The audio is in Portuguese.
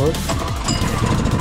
todos.